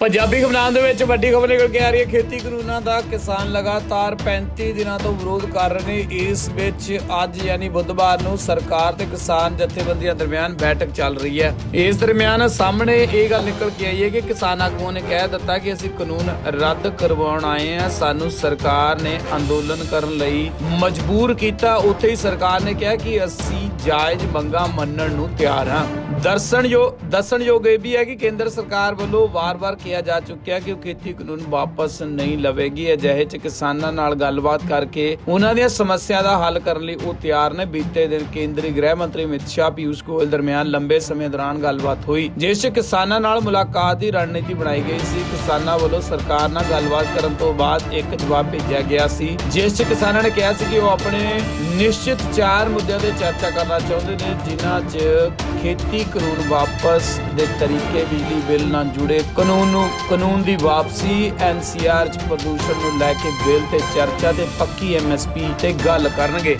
ਪੰਜਾਬੀ ਖਬਰਾਂ ਦੇ ਵਿੱਚ ਵੱਡੀ ਖਬਰ ਨਿਕਲ ਕੇ ਆ ਰਹੀ ਹੈ। ਖੇਤੀ ਕਾਨੂੰਨਾਂ ਦਾ ਕਿਸਾਨ ਲਗਾਤਾਰ 35 ਦਿਨਾਂ ਤੋਂ ਵਿਰੋਧ ਕਰ ਰਹੇ ਨੇ। ਇਸ ਵਿੱਚ ਅੱਜ ਯਾਨੀ ਬੁੱਧਵਾਰ ਨੂੰ ਸਰਕਾਰ ਤੇ ਕਿਸਾਨ ਜਥੇਬੰਦੀਆਂ ਦਰਮਿਆਨ ਬੈਠਕ ਚੱਲ ਰਹੀ ਹੈ। ਇਸ ਦਰਮਿਆਨ ਸਾਹਮਣੇ ਇਹ ਗੱਲ ਨਿਕਲ ਕੇ ਆਈ ਹੈ ਕਿ ਕਿਸਾਨ ਆਗੂਆਂ ਨੇ ਕਹਿ ਦਿੱਤਾ ਕਿ ਅਸੀਂ ਕਾਨੂੰਨ ਰੱਦ ਕਰਵਾਉਣ ਆਏ ਹਾਂ। ਸਾਨੂੰ ਸਰਕਾਰ ਨੇ ਅੰਦੋਲਨ ਕਰਨ ਲਈ ਮਜਬੂਰ ਕੀਤਾ। ਉੱਥੇ ਹੀ ਸਰਕਾਰ ਨੇ ਕਿਹਾ ਕਿ ਅਸੀਂ ਜਾਇਜ਼ ਮੰਗਾਂ ਮੰਨਣ ਨੂੰ ਤਿਆਰ ਹਾਂ। ਦਰਸ਼ਨਯੋਗ ਦੱਸਣਯੋਗ ਇਹ ਵੀ ਹੈ ਕਿ ਕੇਂਦਰ ਸਰਕਾਰ ਵੱਲੋਂ ਵਾਰ-ਵਾਰ ਕਿਹਾ ਜਾ ਚੁੱਕਿਆ ਕਿ ਉਹ ਖੇਤੀ ਕਾਨੂੰਨ ਵਾਪਸ ਨਹੀਂ ਲਵੇਗੀ। ਅਜਿਹੇ ਚ ਕਿਸਾਨਾਂ ਨਾਲ ਗੱਲਬਾਤ ਕਰਕੇ ਉਹਨਾਂ ਦੀਆਂ ਸਮੱਸਿਆ ਦਾ ਹੱਲ ਕਰਨ ਲਈ ਉਹ ਤਿਆਰ ਨੇ। ਬੀਤੇ ਦਿਨ ਕੇਂਦਰੀ ਗ੍ਰਹਿ ਮੰਤਰੀ ਅਮਿਤ ਸ਼ਾਹ ਪੀਯੂਸ਼ ਗੋਇਲ ਦਰਮਿਆਨ ਲੰਬੇ ਸਮੇਂ ਦੌਰਾਨ ਗੱਲਬਾਤ ਹੋਈ, ਜਿਸ ਚ ਕਿਸਾਨਾਂ ਨਾਲ ਮੁਲਾਕਾਤ ਦੀ ਰਣਨੀਤੀ ਬਣਾਈ ਗਈ ਸੀ। ਕਿਸਾਨਾਂ ਵੱਲੋਂ ਸਰਕਾਰ ਨਾਲ ਗੱਲਬਾਤ ਕਰਨ ਤੋਂ ਬਾਅਦ ਇੱਕ ਜਵਾਬ ਭੇਜਿਆ ਗਿਆ ਸੀ, ਜਿਸ ਚ ਕਿਸਾਨਾਂ ਨੇ ਕਿਹਾ ਸੀ ਕਿ ਉਹ ਆਪਣੇ ਨਿਸ਼ਚਿਤ ਚਾਰ ਮੁੱਦਿਆਂ ਤੇ ਚਰਚਾ ਕਰਨਾ ਚਾਹੁੰਦੇ ਨੇ, ਜਿਨ੍ਹਾਂ 'ਚ ਖੇਤੀ ਕਾਨੂੰਨ ਵਾਪਸ ਦੇ ਤਰੀਕੇ ਬਿਜਲੀ ਬਿੱਲ ਨਾਲ ਜੁੜੇ ਕਾਨੂੰਨ ਨੂੰ ਕਾਨੂੰਨ ਦੀ ਵਾਪਸੀ ਐਨਸੀਆਰ 'ਚ ਪ੍ਰਦੂਸ਼ਣ ਨੂੰ ਲੈ ਕੇ ਬਿੱਲ ਤੇ ਚਰਚਾ ਤੇ ਪੱਕੀ ਐਮਐਸਪੀ ਤੇ ਗੱਲ ਕਰਨਗੇ।